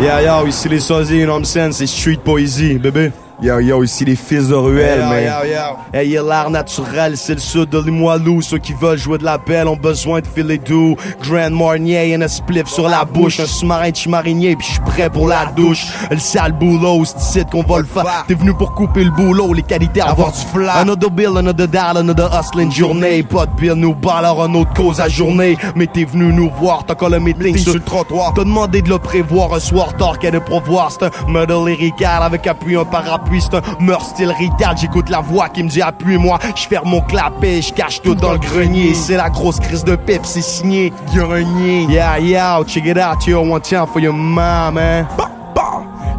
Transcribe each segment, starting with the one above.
Yeah, yo, ici les sosies, you know what I'm saying? C'est street poésie, bébé. Yo, yo, ici les fils de ruelle, man. Yo, yo, yo. Hey, l'air naturel, c'est le sud de Limoilou. Ceux qui veulent jouer de la belle ont besoin de filer doux. Grand Marnier and a spliff sur la bouche. Un sous-marin de marinier, puis j'suis prêt pour la douche. Le sale boulot, c'est ici qu'on va le faire. T'es venu pour couper le boulot, les qualités, avoir du flair. Another bill, another dad, another hustling journée. Pas de bill, nous alors un autre cause à journée. Mais t'es venu nous voir, t'as collé mes meeting sur le trottoir. T'as demandé de le prévoir un soir tard qu'elle de prévoir. C'est un murder lyrical avec appui un parapluie. C'est un style. J'écoute la voix qui me dit appuie-moi. Je ferme mon clapet, je cache tout dans le grenier. C'est la grosse crise de pipe, c'est signé. Grenier. Yeah, yeah, check it out, yo, one time for your mom, man.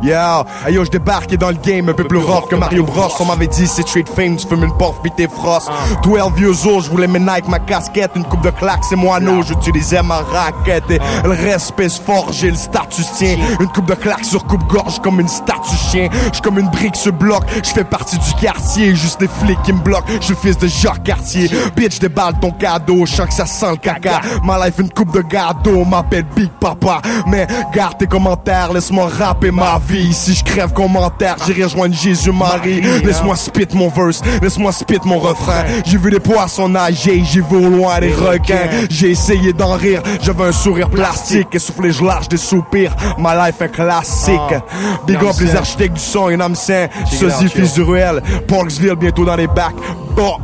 Yeah, hey yo, je débarque dans le game un peu plus rough que Mario Bros. On m'avait dit c'est street fame, tu fumes une porte pis t'es frost. 12 vieux jours, je voulais mes Nike, ma casquette, une coupe de claques, c'est moi non, j'utilisais ma raquette. Et le respect se forge et le statut tient. Une coupe de claques sur coupe-gorge comme une statue chien. J'suis comme une brique sur bloc, je fais partie du quartier, juste des flics qui me bloquent. Je suis fils de Jacques Cartier. Bitch, déballe ton cadeau, je que ça sent le caca. Ma life, une coupe de gâteau, m'appelle Big Papa. Mais garde tes commentaires, laisse-moi rapper ma vie. Si je crève commentaire, j'irai rejoindre Jésus-Marie. Laisse-moi spit mon verse, laisse-moi spit mon refrain. J'ai vu des poissons nager, j'ai vu au loin des requins. J'ai essayé d'en rire, j'avais un sourire plastique. Essoufflé, je lâche des soupirs. Ma life est classique. Big up les architectes du son, what I'm saying? Sosie, fils du ruelle. Parksville, bientôt dans les bacs. Bon.